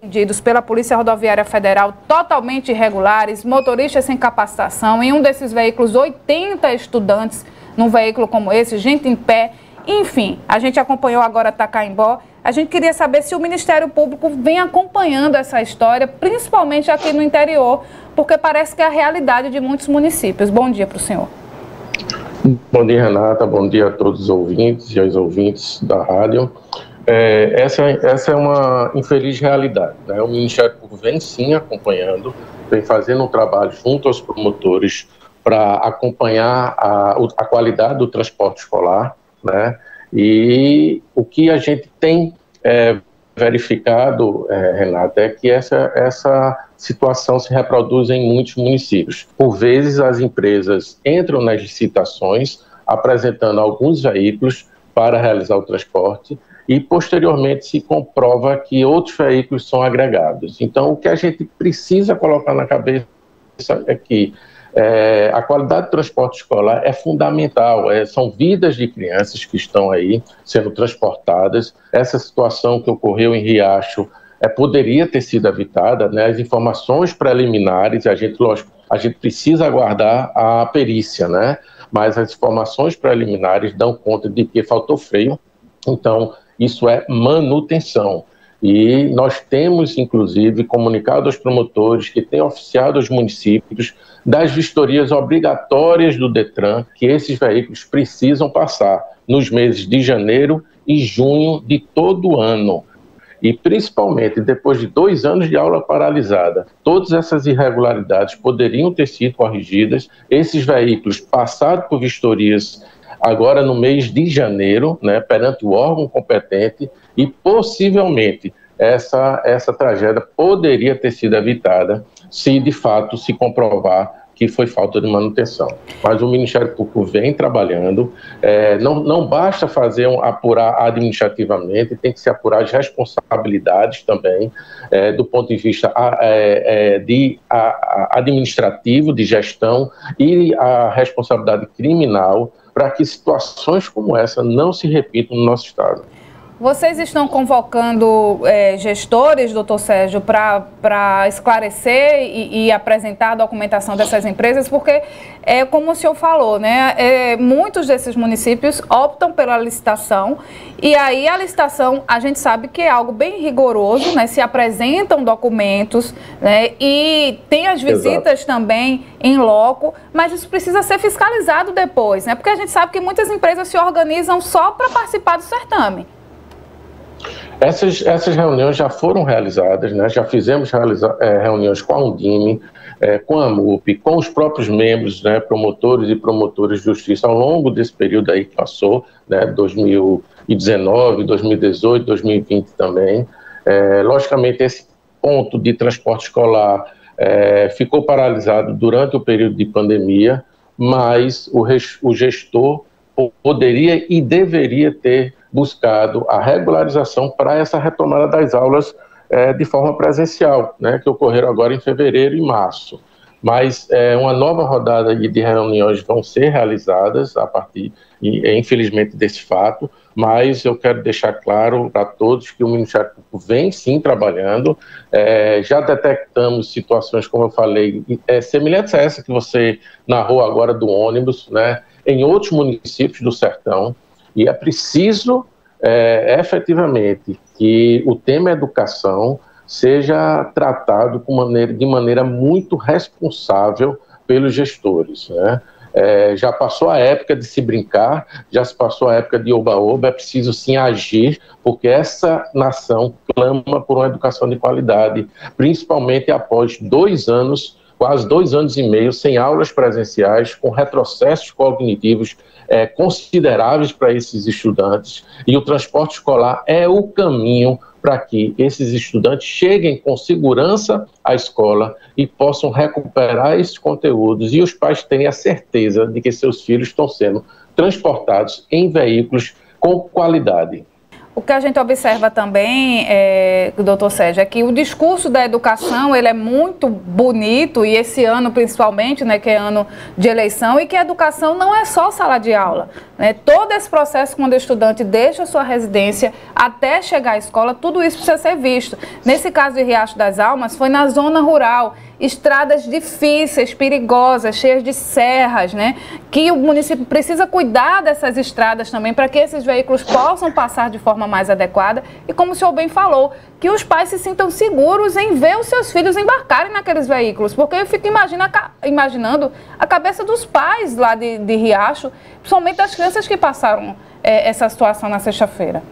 apreendidos pela Polícia Rodoviária Federal totalmente irregulares, motoristas sem capacitação. Em um desses veículos, 80 estudantes num veículo como esse, gente em pé. Enfim, a gente acompanhou agora Tacaimbó. A gente queria saber se o Ministério Público vem acompanhando essa história, principalmente aqui no interior, porque parece que é a realidade de muitos municípios. Bom dia para o senhor. Bom dia, Renata. Bom dia a todos os ouvintes e aos ouvintes da rádio. É, essa, essa é uma infeliz realidade. Né? O Ministério Público vem sim acompanhando, vem fazendo um trabalho junto aos promotores para acompanhar a, a qualidade do transporte escolar, né? E o que a gente tem é, verificado, é, Renata, é que essa, essa situação se reproduz em muitos municípios. Por vezes, as empresas entram nas licitações apresentando alguns veículos para realizar o transporte e, posteriormente, se comprova que outros veículos são agregados. Então, o que a gente precisa colocar na cabeça é que é, a qualidade do transporte escolar é fundamental, é, são vidas de crianças que estão aí sendo transportadas. Essa situação que ocorreu em Riacho é, poderia ter sido evitada, né? as informações preliminares, a gente, lógico, a gente precisa aguardar a perícia, né? Mas as informações preliminares dão conta de que faltou freio, então isso é manutenção. E nós temos, inclusive, comunicado aos promotores que têm oficiado aos municípios das vistorias obrigatórias do Detran que esses veículos precisam passar nos meses de janeiro e junho de todo ano. E principalmente depois de dois anos de aula paralisada, todas essas irregularidades poderiam ter sido corrigidas. Esses veículos passaram por vistorias agora no mês de janeiro, né, perante o órgão competente, e possivelmente essa, essa tragédia poderia ter sido evitada se de fato se comprovar que foi falta de manutenção. Mas o Ministério Público vem trabalhando, é, não, não basta fazer um, apurar administrativamente, tem que se apurar as responsabilidades também, é, do ponto de vista é, é, de a, administrativo, de gestão e a responsabilidade criminal para que situações como essa não se repitam no nosso Estado. Vocês estão convocando é, gestores, doutor Sérgio, para esclarecer e, e, apresentar a documentação dessas empresas, porque, é, como o senhor falou, né, é, muitos desses municípios optam pela licitação e aí a licitação, a gente sabe que é algo bem rigoroso, né, se apresentam documentos né, e tem as visitas Exato. também em loco, mas isso precisa ser fiscalizado depois, né, porque a gente sabe que muitas empresas se organizam só para participar do certame. Essas, essas reuniões já foram realizadas, né? já fizemos é, reuniões com a Undime, é, com a MUP, com os próprios membros, né, promotores e promotores de justiça ao longo desse período aí que passou, né, 2019, 2018, 2020 também. É, logicamente, esse ponto de transporte escolar é, ficou paralisado durante o período de pandemia, mas o, o gestor poderia e deveria ter buscado a regularização para essa retomada das aulas é, de forma presencial, né, que ocorreram agora em fevereiro e março. Mas é, uma nova rodada de reuniões vão ser realizadas a partir, infelizmente, desse fato, mas eu quero deixar claro para todos que o Ministério Público vem sim trabalhando, é, já detectamos situações, como eu falei, é, semelhantes a essa que você narrou agora do ônibus, né, em outros municípios do Sertão, e é preciso, é, efetivamente, que o tema educação seja tratado maneira, de maneira muito responsável pelos gestores. Né? É, já passou a época de se brincar, já se passou a época de oba-oba, é preciso sim agir, porque essa nação clama por uma educação de qualidade, principalmente após dois anos, quase dois anos e meio, sem aulas presenciais, com retrocessos cognitivos é, consideráveis para esses estudantes e o transporte escolar é o caminho para que esses estudantes cheguem com segurança à escola e possam recuperar esses conteúdos e os pais tenham a certeza de que seus filhos estão sendo transportados em veículos com qualidade. O que a gente observa também, é, doutor Sérgio, é que o discurso da educação ele é muito bonito, e esse ano principalmente, né, que é ano de eleição, e que a educação não é só sala de aula. Né? Todo esse processo, quando o estudante deixa sua residência até chegar à escola, tudo isso precisa ser visto. Nesse caso de Riacho das Almas, foi na zona rural estradas difíceis, perigosas, cheias de serras, né? Que o município precisa cuidar dessas estradas também para que esses veículos possam passar de forma mais adequada e, como o senhor bem falou, que os pais se sintam seguros em ver os seus filhos embarcarem naqueles veículos, porque eu fico imagina, imaginando a cabeça dos pais lá de, de Riacho, principalmente das crianças que passaram é, essa situação na sexta-feira.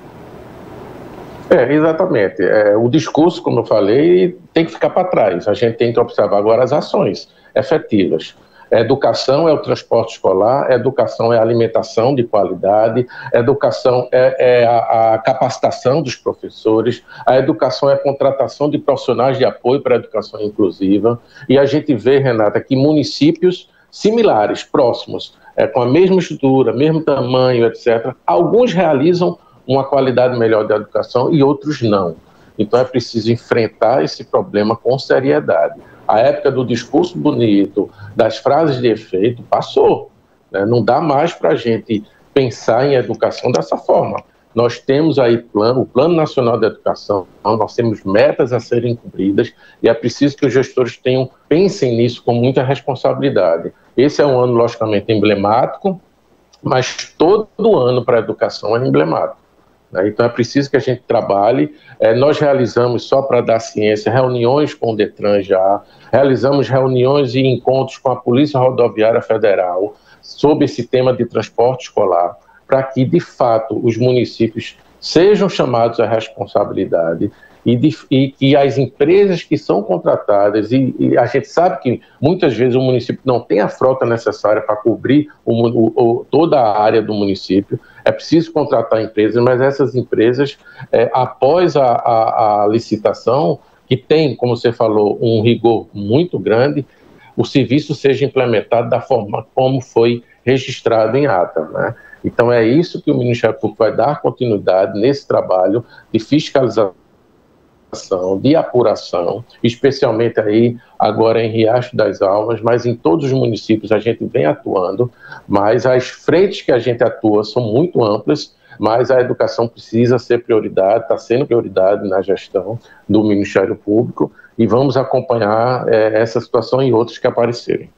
É, exatamente. É, o discurso, como eu falei, tem que ficar para trás. A gente tem que observar agora as ações efetivas. Educação é o transporte escolar, educação é a alimentação de qualidade, educação é, é a, a, capacitação dos professores, a educação é a contratação de profissionais de apoio para a educação inclusiva. E a gente vê, Renata, que municípios similares, próximos, é, com a mesma estrutura, mesmo tamanho, etc., alguns realizam uma qualidade melhor da educação e outros não. Então é preciso enfrentar esse problema com seriedade. A época do discurso bonito, das frases de efeito, passou. Né? Não dá mais para a gente pensar em educação dessa forma. Nós temos aí o Plano Nacional de Educação, nós temos metas a serem cumpridas e é preciso que os gestores tenham pensem nisso com muita responsabilidade. Esse é um ano logicamente emblemático, mas todo ano para a educação é emblemático. Né? Então é preciso que a gente trabalhe. É, nós realizamos, só para dar ciência, reuniões com o Detran já, realizamos reuniões e encontros com a Polícia Rodoviária Federal sobre esse tema de transporte escolar, para que, de fato, os municípios sejam chamados à responsabilidade e, de, e, que as empresas que são contratadas, e, e, a gente sabe que muitas vezes o município não tem a frota necessária para cobrir o, o, toda a área do município, é preciso contratar empresas, mas essas empresas, é, após a, a, a licitação, que tem, como você falou, um rigor muito grande, o serviço seja implementado da forma como foi registrado em ata. Né? Então, é isso que o Ministério Público vai dar continuidade nesse trabalho de fiscalização de apuração, especialmente aí agora em Riacho das Almas, mas em todos os municípios a gente vem atuando, mas as frentes que a gente atua são muito amplas, mas a educação precisa ser prioridade, está sendo prioridade na gestão do Ministério Público e vamos acompanhar é, essa situação e outras que aparecerem.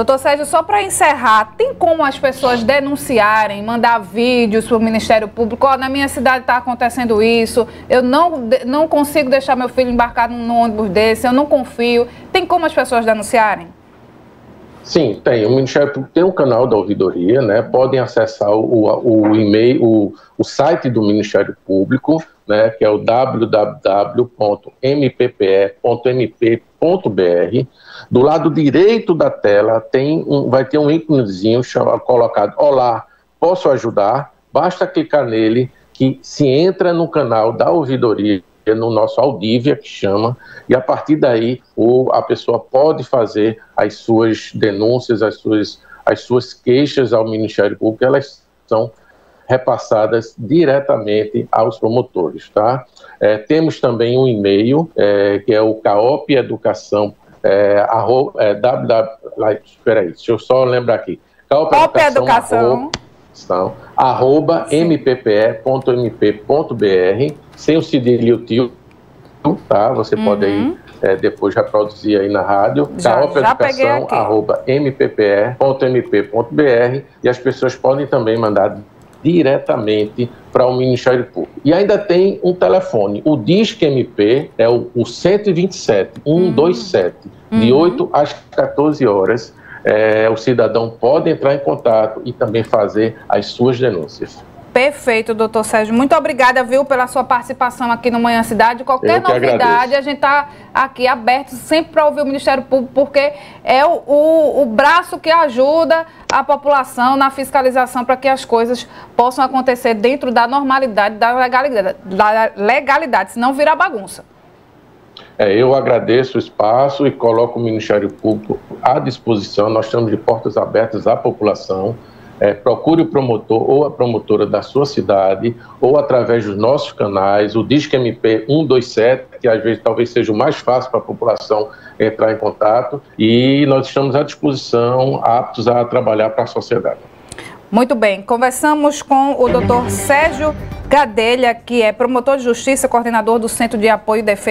Doutor Sérgio, só para encerrar, tem como as pessoas denunciarem, mandar vídeos para o Ministério Público? Oh, na minha cidade está acontecendo isso, eu não, não consigo deixar meu filho embarcado num ônibus desse, eu não confio. Tem como as pessoas denunciarem? Sim, tem. O Ministério Público tem um canal da ouvidoria, né? Podem acessar o, o e-mail, o, o site do Ministério Público, né? Que é o www.mppe.mp.br do lado direito da tela tem um, vai ter um íconezinho colocado Olá, posso ajudar? Basta clicar nele que se entra no canal da ouvidoria no nosso Audívia, que chama, e a partir daí o, a pessoa pode fazer as suas denúncias, as suas, as suas queixas ao Ministério Público, elas são repassadas diretamente aos promotores, tá? É, temos também um e-mail, é, que é o Caop Educação é, arroba, é, www, espera aí, deixa eu só lembrar aqui. Calpa Educação, Educação. Arroba, mppe.mp.br, sem o cedilho tio, tá? Você uhum. pode aí é, depois reproduzir aí na rádio. Já, já Educação, arroba mppe.mp.br e as pessoas podem também mandar diretamente para o Ministério Público. E ainda tem um telefone, o Disque MP é o, o 127 127, uhum. de 8 às 14 horas. É, o cidadão pode entrar em contato e também fazer as suas denúncias. Perfeito, doutor Sérgio. Muito obrigada, viu, pela sua participação aqui no Manhã Cidade. Qualquer novidade, agradeço. a gente está aqui aberto sempre para ouvir o Ministério Público, porque é o, o, o, braço que ajuda a população na fiscalização para que as coisas possam acontecer dentro da normalidade, da legalidade, da legalidade senão virar bagunça. É, eu agradeço o espaço e coloco o Ministério Público à disposição. Nós estamos de portas abertas à população é, procure o promotor ou a promotora da sua cidade, ou através dos nossos canais, o Disque MP 127, que às vezes talvez seja o mais fácil para a população entrar em contato, e nós estamos à disposição, aptos a trabalhar para a sociedade. Muito bem, conversamos com o doutor Sérgio Gadelha, que é promotor de justiça, coordenador do Centro de Apoio e Defesa.